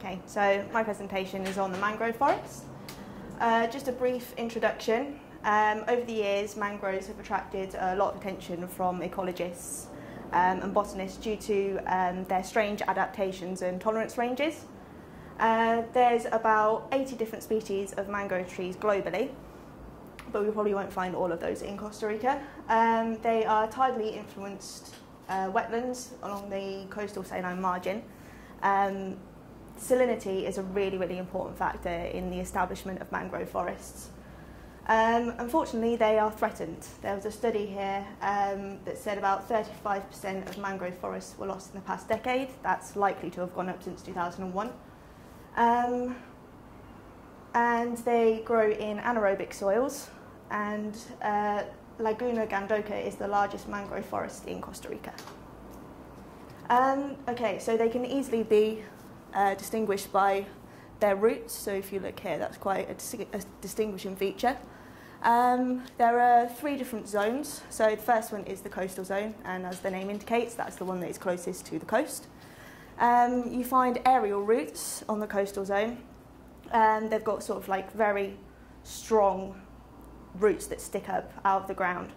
Okay, so my presentation is on the mangrove forest. Uh, just a brief introduction. Um, over the years, mangroves have attracted a lot of attention from ecologists um, and botanists due to um, their strange adaptations and tolerance ranges. Uh, there's about 80 different species of mangrove trees globally, but we probably won't find all of those in Costa Rica. Um, they are tidally influenced uh, wetlands along the coastal saline margin. Um, salinity is a really, really important factor in the establishment of mangrove forests. Um, unfortunately, they are threatened. There was a study here um, that said about 35% of mangrove forests were lost in the past decade. That's likely to have gone up since 2001. Um, and they grow in anaerobic soils, and uh, Laguna Gandoca is the largest mangrove forest in Costa Rica. Um, okay, so they can easily be uh, distinguished by their roots. So if you look here, that's quite a, dis a distinguishing feature. Um, there are three different zones. So the first one is the coastal zone, and as the name indicates, that's the one that is closest to the coast. Um, you find aerial roots on the coastal zone, and they've got sort of like very strong roots that stick up out of the ground,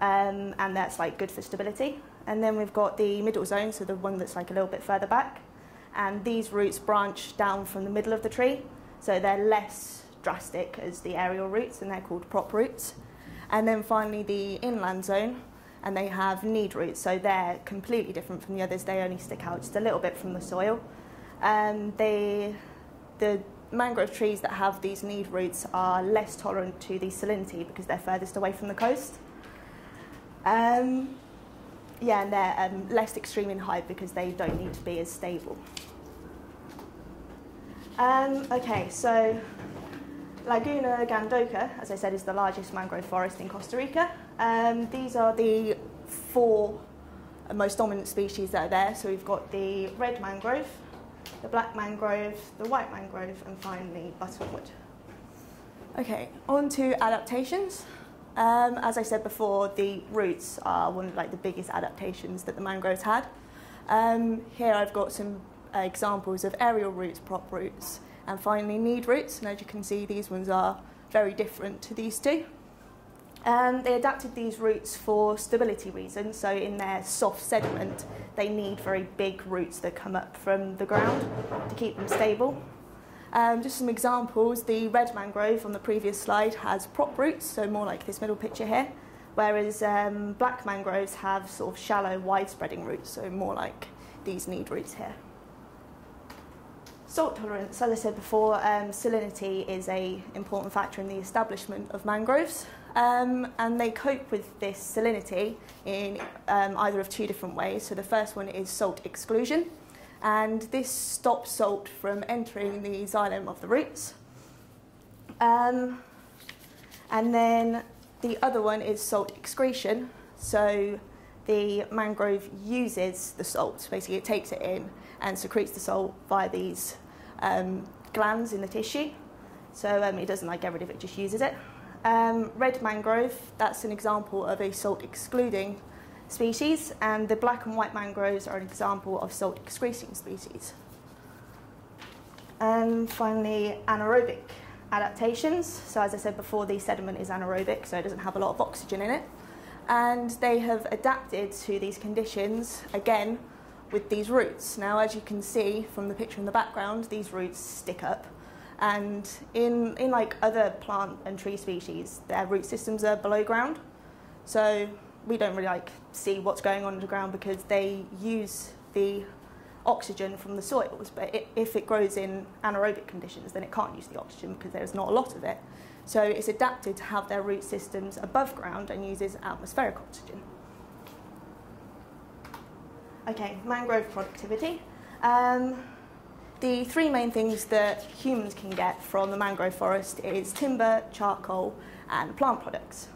um, and that's like good for stability. And then we've got the middle zone, so the one that's like a little bit further back, and these roots branch down from the middle of the tree, so they're less drastic as the aerial roots, and they're called prop roots. And then finally the inland zone, and they have kneed roots, so they're completely different from the others. They only stick out just a little bit from the soil. Um, they, the mangrove trees that have these kneed roots are less tolerant to the salinity because they're furthest away from the coast. Um, yeah, and they're um, less extreme in height because they don't need to be as stable. Um, okay, so Laguna Gandoca, as I said, is the largest mangrove forest in Costa Rica. Um, these are the four most dominant species that are there. So we've got the red mangrove, the black mangrove, the white mangrove, and finally buttonwood. Okay, on to adaptations. Um, as I said before, the roots are one of like the biggest adaptations that the mangroves had. Um, here I've got some uh, examples of aerial roots, prop roots, and finally kneed roots. And as you can see, these ones are very different to these two. Um, they adapted these roots for stability reasons. So in their soft sediment, they need very big roots that come up from the ground to keep them stable. Um, just some examples, the red mangrove on the previous slide has prop roots, so more like this middle picture here, whereas um, black mangroves have sort of shallow, wide-spreading roots, so more like these kneed roots here. Salt tolerance, as I said before, um, salinity is an important factor in the establishment of mangroves, um, and they cope with this salinity in um, either of two different ways. So the first one is salt exclusion, and this stops salt from entering the xylem of the roots. Um, and then the other one is salt excretion. So the mangrove uses the salt, basically it takes it in and secretes the salt via these um, glands in the tissue. So um, it doesn't like get rid of it, just uses it. Um, red mangrove, that's an example of a salt excluding species, and the black and white mangroves are an example of salt excreting species. And finally, anaerobic adaptations. So as I said before, the sediment is anaerobic, so it doesn't have a lot of oxygen in it. And they have adapted to these conditions, again, with these roots. Now, as you can see from the picture in the background, these roots stick up. And in, in like other plant and tree species, their root systems are below ground. So we don't really like see what's going on underground because they use the oxygen from the soils. But it, if it grows in anaerobic conditions, then it can't use the oxygen because there's not a lot of it. So it's adapted to have their root systems above ground and uses atmospheric oxygen. Okay, mangrove productivity. Um, the three main things that humans can get from the mangrove forest is timber, charcoal, and plant products.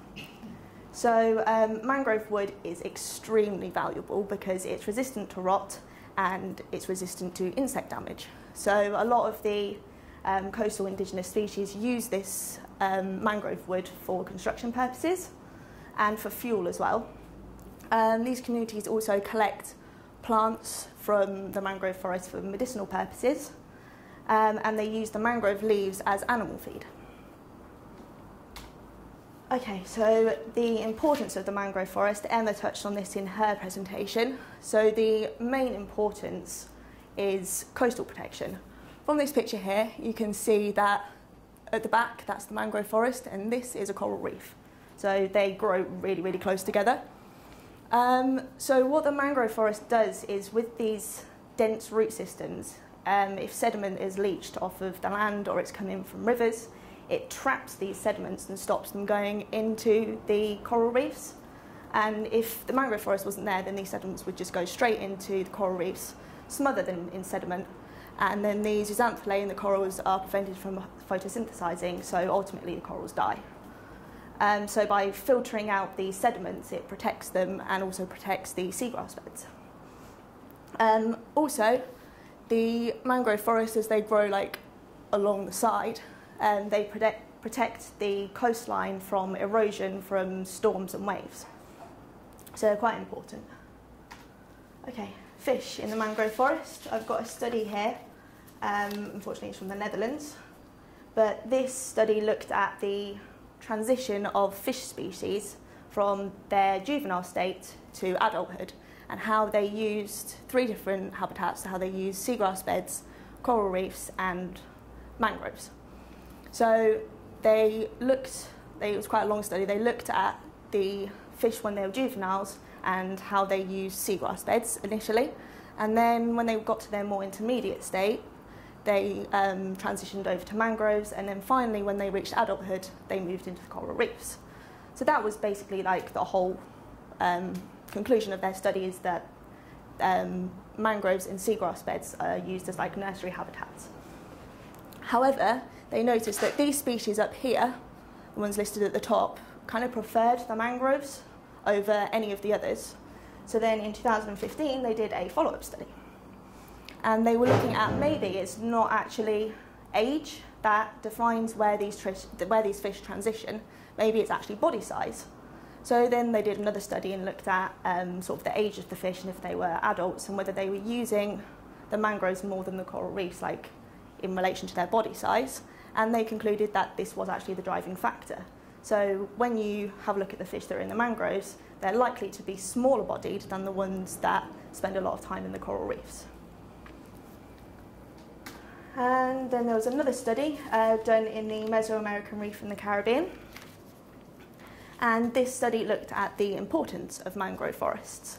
So um, mangrove wood is extremely valuable because it's resistant to rot and it's resistant to insect damage. So a lot of the um, coastal indigenous species use this um, mangrove wood for construction purposes and for fuel as well. Um, these communities also collect plants from the mangrove forest for medicinal purposes. um, and they use the mangrove leaves as animal feed. Okay, so the importance of the mangrove forest, Emma touched on this in her presentation. So the main importance is coastal protection. From this picture here, you can see that at the back, that's the mangrove forest, and this is a coral reef. So they grow really, really close together. Um, so what the mangrove forest does is with these dense root systems, um, if sediment is leached off of the land or it's coming from rivers, it traps these sediments and stops them going into the coral reefs. And if the mangrove forest wasn't there, then these sediments would just go straight into the coral reefs, smother them in sediment, and then these zooxanthellae in the corals are prevented from photosynthesizing, so ultimately the corals die. Um, so by filtering out the sediments, it protects them and also protects the seagrass beds. Um, also, the mangrove forests, as they grow like along the side, um, they protect, protect the coastline from erosion from storms and waves. So they're quite important. Okay, fish in the mangrove forest. I've got a study here. Um, unfortunately, it's from the Netherlands. But this study looked at the transition of fish species from their juvenile state to adulthood and how they used three different habitats, how they used seagrass beds, coral reefs and mangroves. So they looked, they, it was quite a long study, they looked at the fish when they were juveniles and how they used seagrass beds initially. And then when they got to their more intermediate state, they um, transitioned over to mangroves, and then finally, when they reached adulthood, they moved into the coral reefs. So that was basically like the whole um, conclusion of their study is that um, mangroves and seagrass beds are used as like nursery habitats. However, they noticed that these species up here, the ones listed at the top, kind of preferred the mangroves over any of the others. So then in 2015, they did a follow-up study and they were looking at maybe it's not actually age that defines where these, where these fish transition, maybe it's actually body size. So then they did another study and looked at um, sort of the age of the fish and if they were adults and whether they were using the mangroves more than the coral reefs, like in relation to their body size. And they concluded that this was actually the driving factor. So when you have a look at the fish that are in the mangroves, they're likely to be smaller bodied than the ones that spend a lot of time in the coral reefs. And then there was another study uh, done in the Mesoamerican Reef in the Caribbean. And this study looked at the importance of mangrove forests.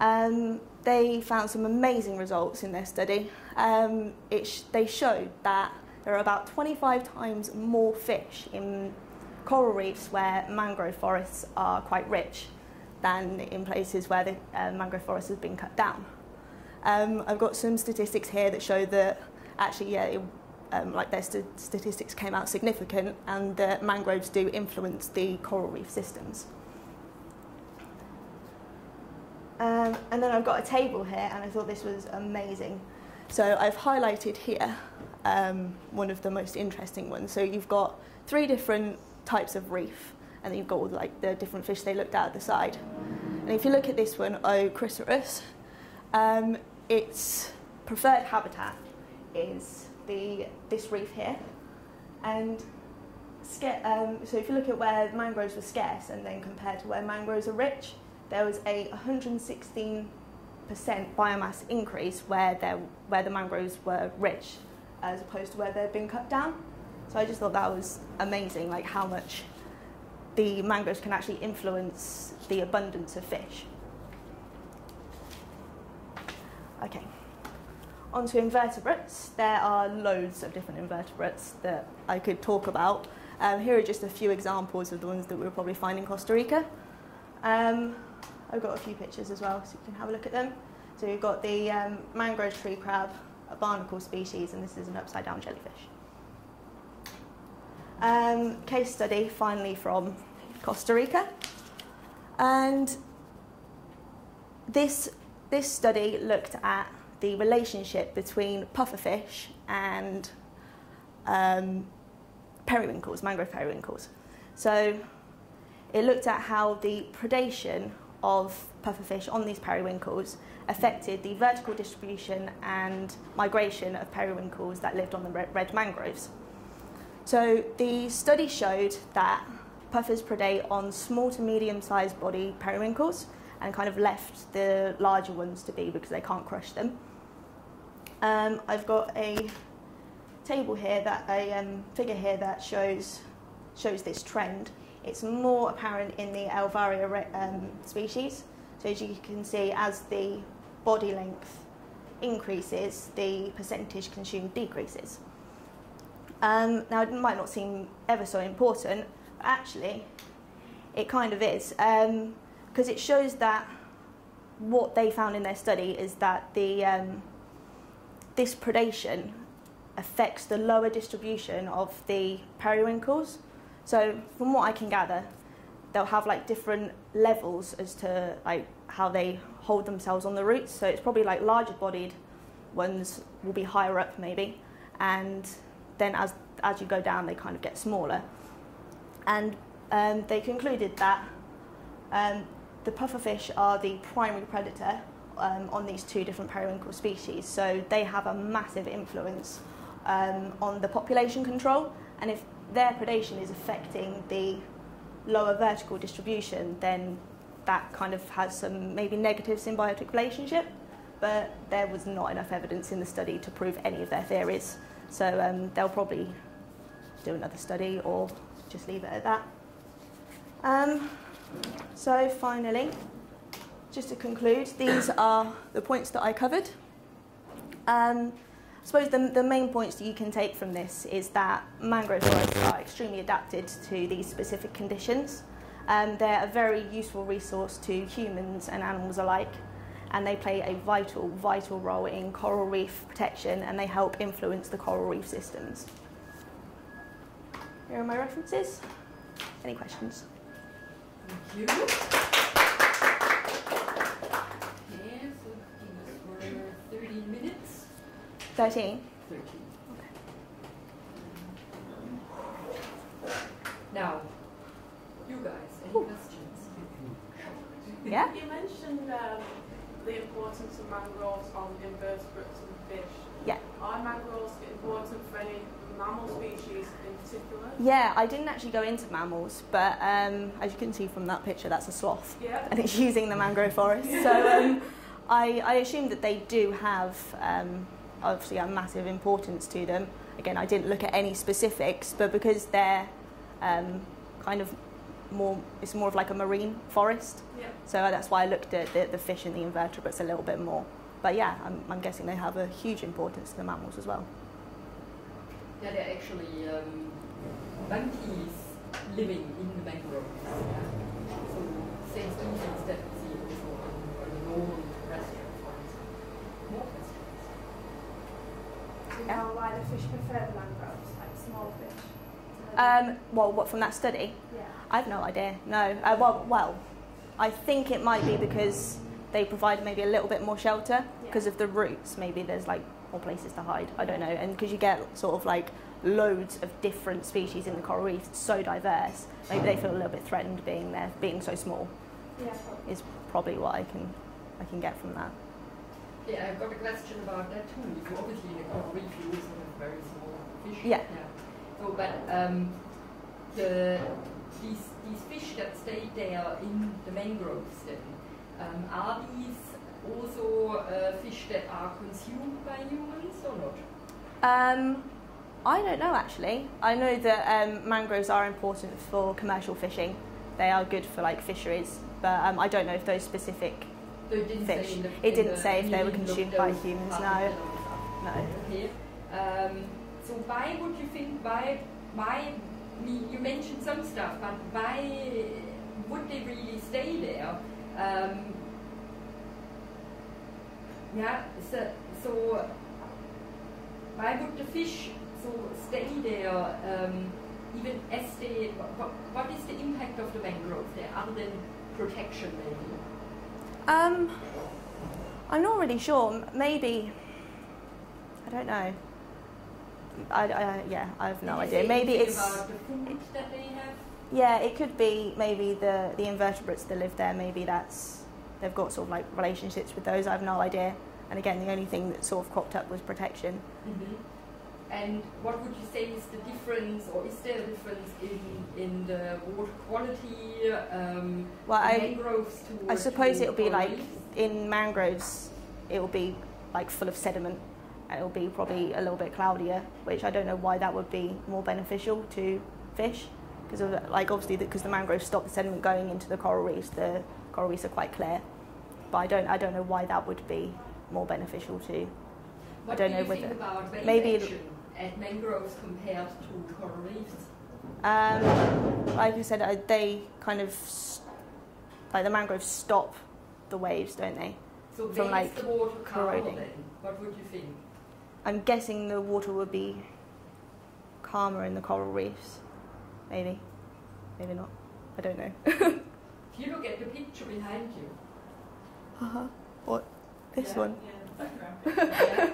Um, they found some amazing results in their study. Um, sh they showed that there are about 25 times more fish in coral reefs where mangrove forests are quite rich than in places where the uh, mangrove forest has been cut down. Um, I've got some statistics here that show that actually, yeah, it, um, like their st statistics came out significant and the mangroves do influence the coral reef systems. Um, and then I've got a table here and I thought this was amazing. So I've highlighted here um, one of the most interesting ones. So you've got three different types of reef and then you've got all like the different fish they looked at at the side. And if you look at this one, Ochrysaurus, um, its preferred habitat is the this reef here. And um, so if you look at where mangroves were scarce and then compared to where mangroves are rich, there was a 116% biomass increase where, there, where the mangroves were rich as opposed to where they've been cut down. So I just thought that was amazing, like how much the mangroves can actually influence the abundance of fish. Okay. Onto invertebrates, there are loads of different invertebrates that I could talk about. Um, here are just a few examples of the ones that we'll probably find in Costa Rica. Um, I've got a few pictures as well, so you can have a look at them. So you've got the um, mangrove tree crab, a barnacle species, and this is an upside down jellyfish. Um, case study, finally from Costa Rica. And this, this study looked at the relationship between pufferfish and um, periwinkles, mangrove periwinkles. So it looked at how the predation of pufferfish on these periwinkles affected the vertical distribution and migration of periwinkles that lived on the red mangroves. So the study showed that puffers predate on small to medium sized body periwinkles and kind of left the larger ones to be because they can't crush them. Um, I've got a table here that a um, figure here that shows shows this trend. It's more apparent in the Alvaria um, species. So as you can see, as the body length increases, the percentage consumed decreases. Um, now, it might not seem ever so important, but actually, it kind of is, because um, it shows that what they found in their study is that the um, this predation affects the lower distribution of the periwinkles. So, from what I can gather, they'll have like different levels as to like how they hold themselves on the roots. So it's probably like larger bodied ones will be higher up maybe, and then as as you go down they kind of get smaller. And um, they concluded that um, the pufferfish are the primary predator um, on these two different periwinkle species, so they have a massive influence um, on the population control. And if their predation is affecting the lower vertical distribution, then that kind of has some maybe negative symbiotic relationship, but there was not enough evidence in the study to prove any of their theories. So um, they'll probably do another study or just leave it at that. Um, so finally, just to conclude, these are the points that I covered. Um, I suppose the, the main points that you can take from this is that mangrove forests are extremely adapted to these specific conditions. Um, they're a very useful resource to humans and animals alike, and they play a vital, vital role in coral reef protection and they help influence the coral reef systems. Here are my references. Any questions? Thank you. 13. 13. Now, you guys, any Ooh. questions? Yeah? You mentioned um, the importance of mangroves on invertebrates and fish. Yeah. Are mangroves important for any mammal species in particular? Yeah, I didn't actually go into mammals, but um, as you can see from that picture, that's a sloth. Yeah. and it's using the mangrove forest. So um, I, I assume that they do have um, obviously a massive importance to them. Again, I didn't look at any specifics, but because they're um, kind of more, it's more of like a marine forest. Yeah. So that's why I looked at the, the fish and the invertebrates a little bit more. But yeah, I'm, I'm guessing they have a huge importance to the mammals as well. Yeah, there are actually um, monkeys living in the mangroves. Yeah. So same species that we see also on, on the northern terrestrial forest. More questions? Do you Yeah. know why the fish prefer the mangroves, like small fish? Um, well, what from that study? yeah. I have no idea. No. Uh, well, well, I think it might be because they provide maybe a little bit more shelter because of the roots. Maybe there's like more places to hide. I don't know. And because you get sort of like loads of different species in the coral reef, it's so diverse. Maybe they feel a little bit threatened being there, being so small. Yeah. Is probably what I can I can get from that. Yeah, I've got a question about that too. So obviously in the coral reef you also have very small fish. Yeah. So, but um, the these these fish that stay there in the mangroves, then um, are these also uh, fish that are consumed by humans or not? Um, I don't know actually. I know that um, mangroves are important for commercial fishing. They are good for like fisheries, but um, I don't know if those specific. So it didn't Fish. say the, It didn't say if they were consumed by humans, no. No. Okay. Um, so why would you think why why you mentioned some stuff, but why would they really stay there? Um, yeah. So so why would the fish so stay there? Um, even as they, what, what is the impact of the mangrove there, other than protection, maybe? Um, I'm not really sure. Maybe. I don't know. I, I, yeah, I have no idea. Maybe it's about the food that they have. yeah. It could be maybe the the invertebrates that live there. Maybe that's they've got sort of like relationships with those. I have no idea. And again, the only thing that sort of cropped up was protection. Mhm. And what would you say is the difference, or is there a difference in, in the water quality, um, Well, I, mangroves to I suppose it'll be like in mangroves, it will be like full of sediment and it will be probably a little bit cloudier, which I don't know why that would be more beneficial to fish. Because like obviously because the mangroves stop the sediment going into the coral reefs, the coral reefs are quite clear. But I don't I don't know why that would be more beneficial to. What don't do know you with think about wave Maybe- mangroves compared to coral reefs? Um, like I said, I, they kind of like the mangroves stop the waves, don't they? So From, like, the water corroding. then? What would you think? I'm guessing the water would be calmer in the coral reefs. Maybe. Maybe not. I don't know. If you look at the picture behind you, uh-huh. What? This Yeah, one? Yeah, the background yeah,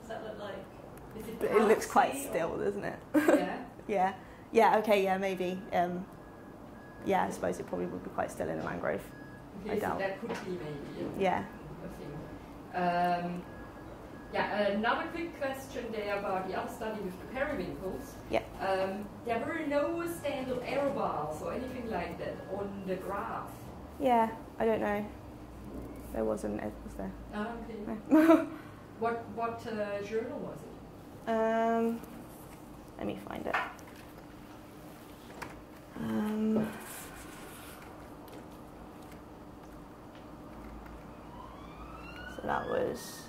Does that look like? It it looks quite or- still, doesn't it? yeah. Yeah. Yeah, okay, yeah, maybe. Um, yeah, I suppose it probably would be quite still in a mangrove. I Okay, so that could be maybe Yeah. a thing. Um, yeah, another quick question there about the other study with the periwinkles. Yeah. Um, there were no standard error bars or anything like that on the graph. Yeah, I don't know. There wasn't, was there? Ah, okay. No. What what uh, journal was it? Um, let me find it. Um, so that was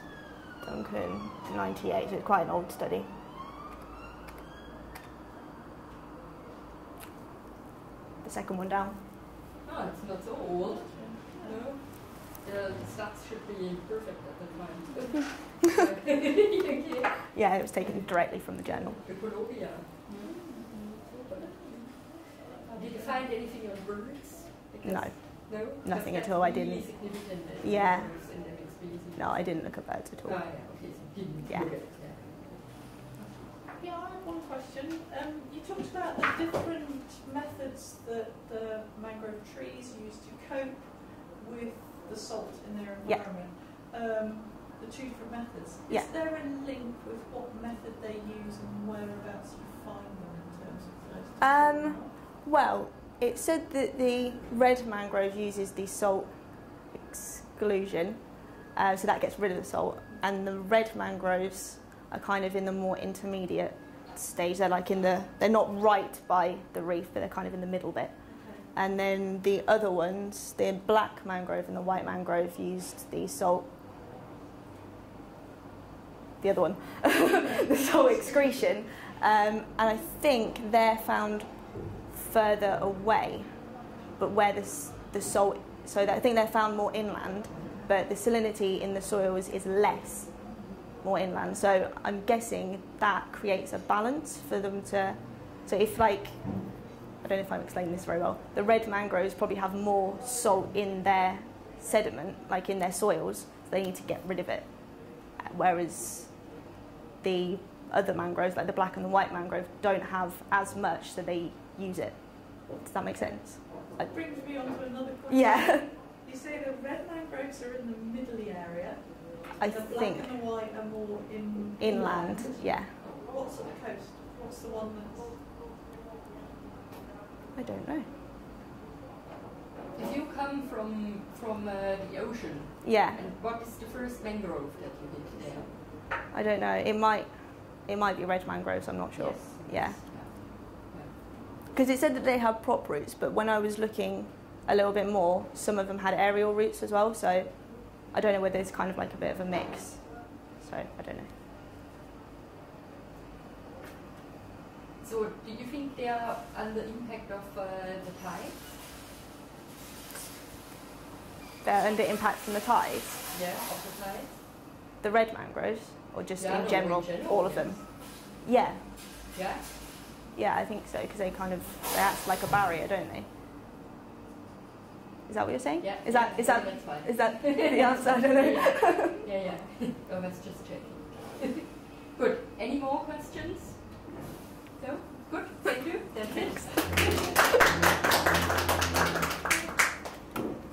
Duncan 98, so it's quite an old study. The second one down. Oh, it's not so old. No. The stats should be perfect at that time. Yeah, it was taken directly from the journal. Did you find anything on birds? Because- No, No? Nothing at all, I didn't. Yeah. birds and their species. no, I didn't look at birds at Oh, all. yeah, okay, so Yeah. look at it, yeah. Yeah, I have one question. Um, you talked about the different methods that the mangrove trees use to cope with the salt in their Yeah. environment. Um, the two different methods. Yeah. Is there a link with what method they use and whereabouts you find them in terms of those? Um, Well, it said that the red mangrove uses the salt exclusion, uh, so that gets rid of the salt, and the red mangroves are kind of in the more intermediate stage. They're like in the, they're not right by the reef, but they're kind of in the middle bit. And then the other ones, the black mangrove and the white mangrove, used the salt. The other one, the salt excretion, um, and I think they're found further away, but where the the salt. So that I think they're found more inland, but the salinity in the soils is less, more inland. So I'm guessing that creates a balance for them to. So if like I don't know if I'm explaining this very well. The red mangroves probably have more salt in their sediment, like in their soils, so they need to get rid of it. Whereas the other mangroves, like the black and the white mangrove, don't have as much, so they use it. Does that make sense? That brings me on to another question. Yeah, You say the red mangroves are in the middly area. I the black think and the white are more in inland. Yeah, What's at the coast? What's the one that's I don't know. If you come from from uh, the ocean, Yeah, and what is the first mangrove that you hit there? I don't know. It might, it might be red mangroves. I'm not sure. Yes. Yeah. Yeah. Because it said that they have prop roots, but when I was looking a little bit more, some of them had aerial roots as well. So I don't know whether it's kind of like a bit of a mix. So I don't know. So, do you think they are under impact of uh, the tide? They're under impact from the tides. Yeah, of the tide. The red mangroves, or just Yeah, in general, in general, all of yes. them. Yeah, Yeah. yeah, I think so because they kind of they act like a barrier, don't they? Is that what you're saying? Yeah. Is that yeah, is that that's fine. is that the answer? I don't know. yeah, yeah. yeah. I was just checking. Good. Any more questions? No?